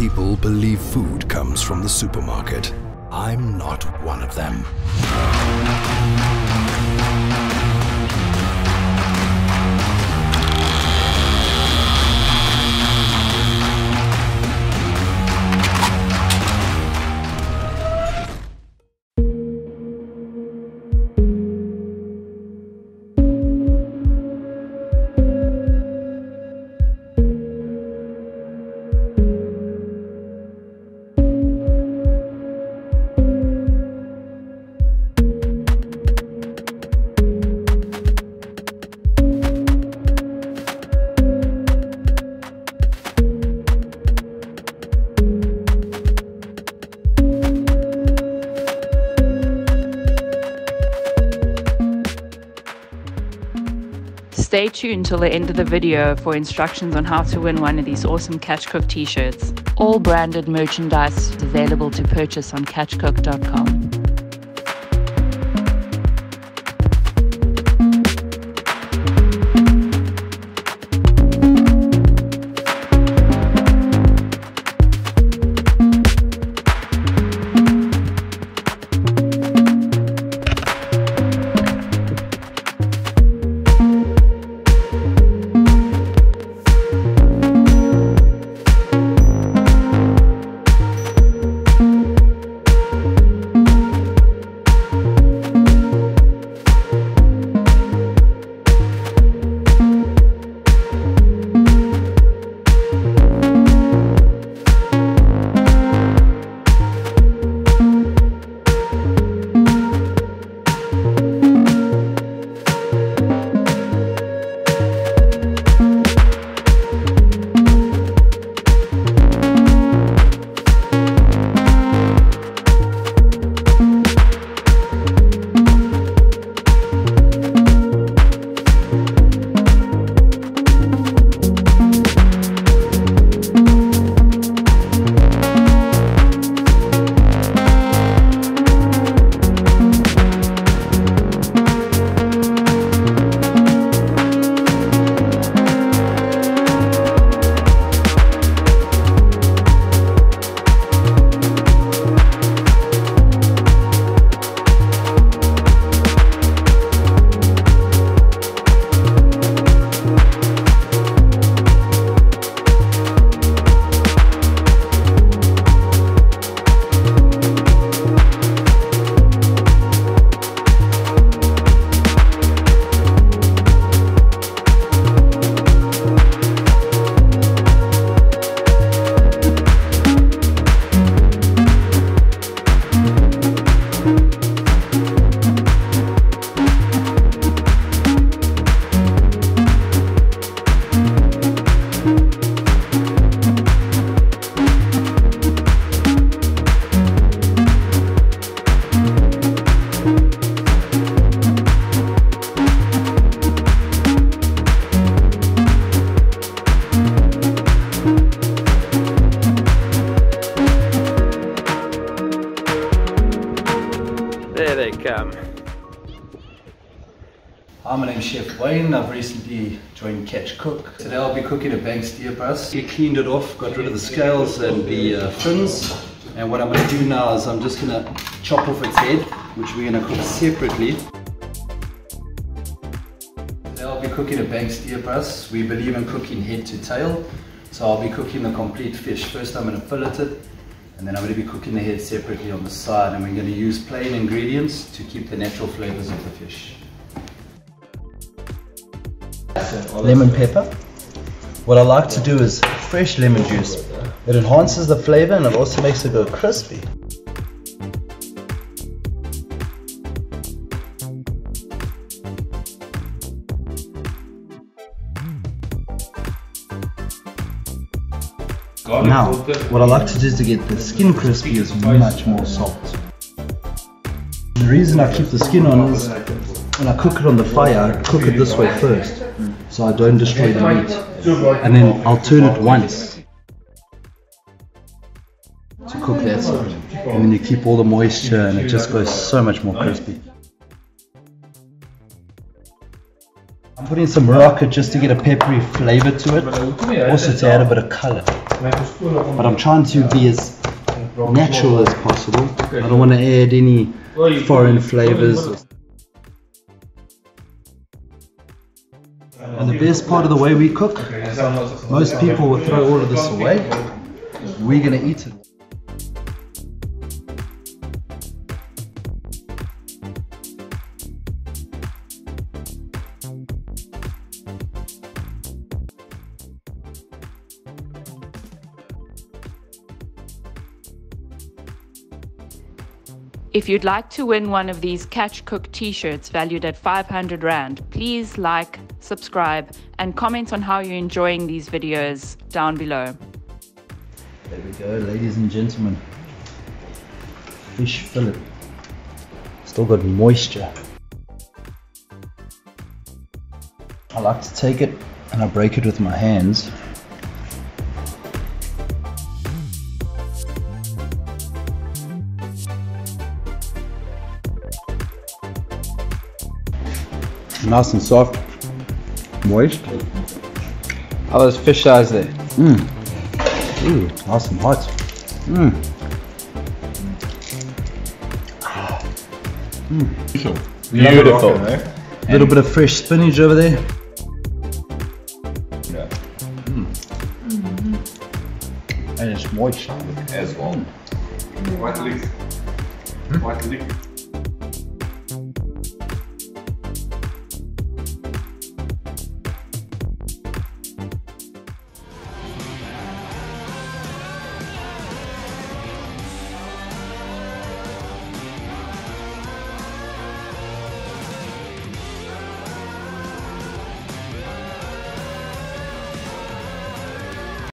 People believe food comes from the supermarket. I'm not one of them. Stay tuned till the end of the video for instructions on how to win one of these awesome Catch Cook t-shirts. All branded merchandise is available to purchase on catchcook.com. There they come. Hi, my name's Chef Wayne. I've recently joined Catch Cook. Today I'll be cooking a bank steenbras. We cleaned it off, got rid of the scales and the uh, fins. And what I'm going to do now is I'm just going to chop off its head, which we're going to cook separately. Today I'll be cooking a bank steenbras. We believe in cooking head to tail. So I'll be cooking the complete fish. First I'm going to fillet it and then I'm going to be cooking the head separately on the side and we're going to use plain ingredients to keep the natural flavors of the fish. Lemon pepper. What I like to do is fresh lemon juice. It enhances the flavor and it also makes it go crispy. Now, what I like to do to get the skin crispy is much more soft. The reason I keep the skin on is when I cook it on the fire, I cook it this way first, so I don't destroy the meat. And then I'll turn it once to cook that side. And then you keep all the moisture and it just goes so much more crispy. I'm putting some rocket just to get a peppery flavor to it, also to add a bit of color. But I'm trying to be as natural as possible. I don't want to add any foreign flavors. And the best part of the way we cook, most people will throw all of this away. We're gonna eat it. If you'd like to win one of these Catch Cook t-shirts valued at 500 Rand, please like, subscribe, and comment on how you're enjoying these videos down below. There we go, ladies and gentlemen. Fish fillet. Still got moisture. I like to take it and I break it with my hands. Nice and soft. Moist. How those fish eyes there? Mmm. Ooh, nice and hot. Mm. Beautiful. Little bit of fresh spinach over there. Yeah. Mm. Mm -hmm. And it's moist. as well. White leaf. White leaf.